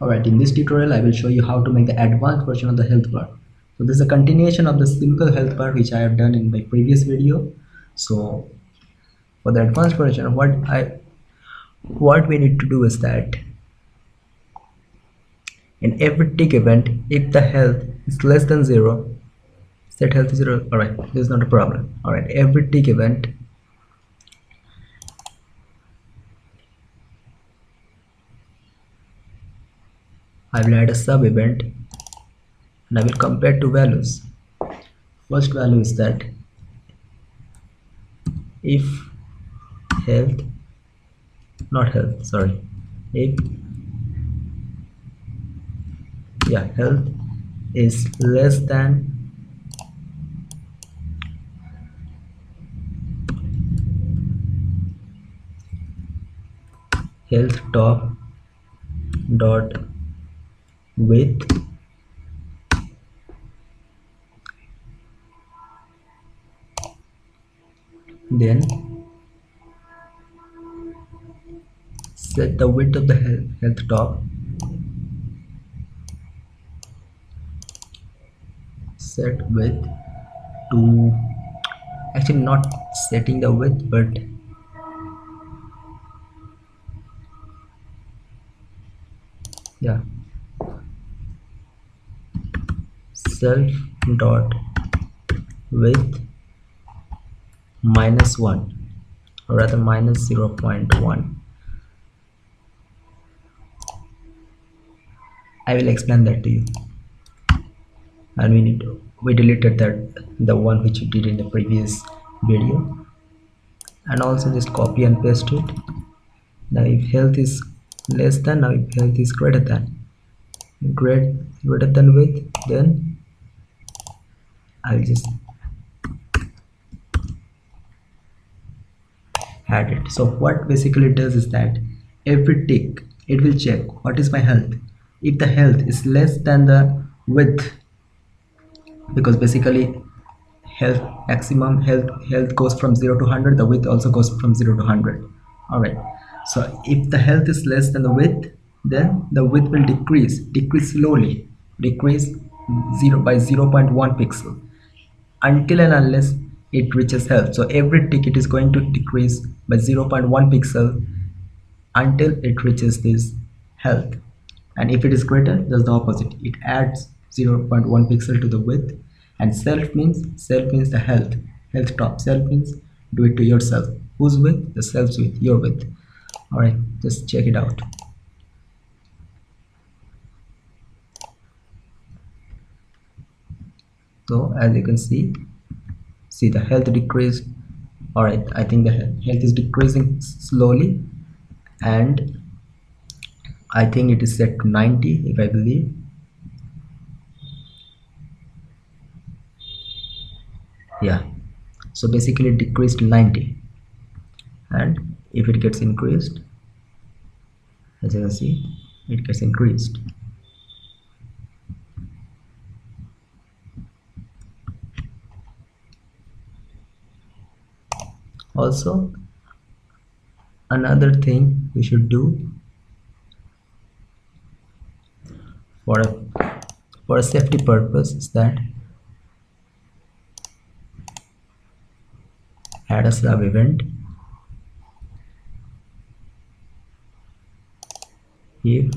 Alright, in this tutorial I will show you how to make the advanced version of the health bar. So this is a continuation of the simple health bar which I have done in my previous video. So for the advanced version what I what we need to do is that in every tick event if the health is less than 0 set health is 0 alright this is not a problem alright every tick event I will add a sub event and I will compare two values. First value is that if health, not health, sorry, if yeah, health is less than health top dot width then set the width of the health, health top. Set width to actually not setting the width but yeah self dot width minus 1 or rather minus 0 0.1 I will explain that to you. And we need to, we deleted that the one which we did in the previous video. And also just copy and paste it. Now if health is less than now if health is greater than great greater than width then I'll just add it. So what basically it does is that every tick it will check what is my health. If the health is less than the width because basically health maximum health health goes from 0 to 100 the width also goes from 0 to 100 all right. So if the health is less than the width then the width will decrease decrease slowly decrease 0 by 0.1 pixel until and unless it reaches health. So every tick is going to decrease by 0.1 pixel until it reaches this health. And if it is greater that's the opposite. It adds 0.1 pixel to the width. And self means self means the health. Health top. Self means do it to yourself. Whose width? The self's width. Your width. All right. Just check it out so as you can see see the health decreased all right i think the health is decreasing slowly. And i think it is set to 90 if i believe. Yeah. So basically it decreased 90 and if it gets increased as you can see it gets increased also another thing we should do for a for a safety purpose is that add a sub event if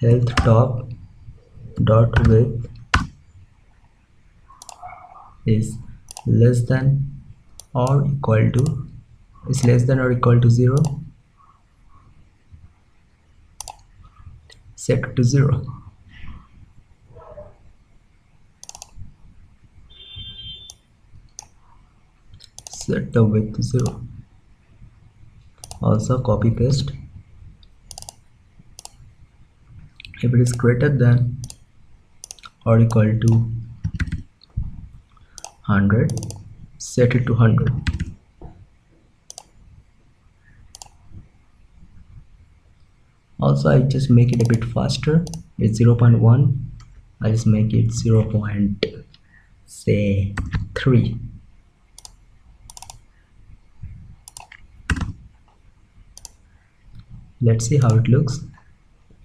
health top dot width is less than or equal to is less than or equal to 0 set to 0 set the width to 0 also copy paste. If it is greater than or equal to 100 set it to 100 also I just make it a bit faster. It's 0.1 I just make it 0. Point, say 3 let's see how it looks.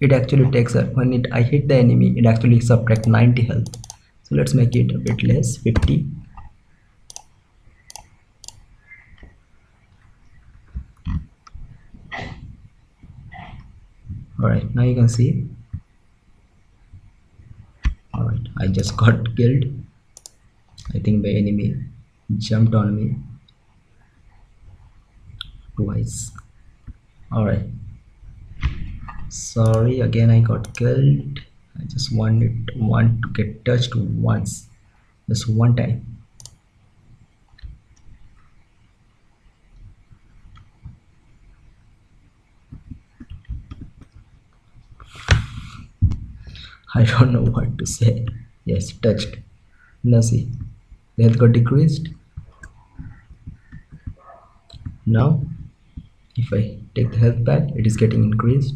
It actually takes a when it I hit the enemy it actually subtract 90 health. So let's make it a bit less 50 alright now you can see. Alright I just got killed. I think the enemy jumped on me twice. Alright. Sorry again I got killed. I just wanted want to get touched once. Just one time I don't know what to say. Yes touched. Now see the health got decreased. Now if I take the health back it is getting increased.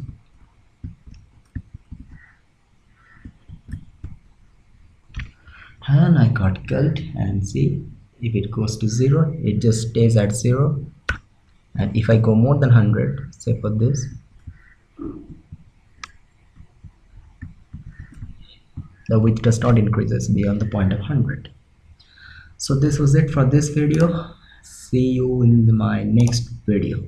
And I got killed and see if it goes to 0 it just stays at 0 and if I go more than 100 say for this the width does not increases beyond the point of 100 so this was it for this video. See you in my next video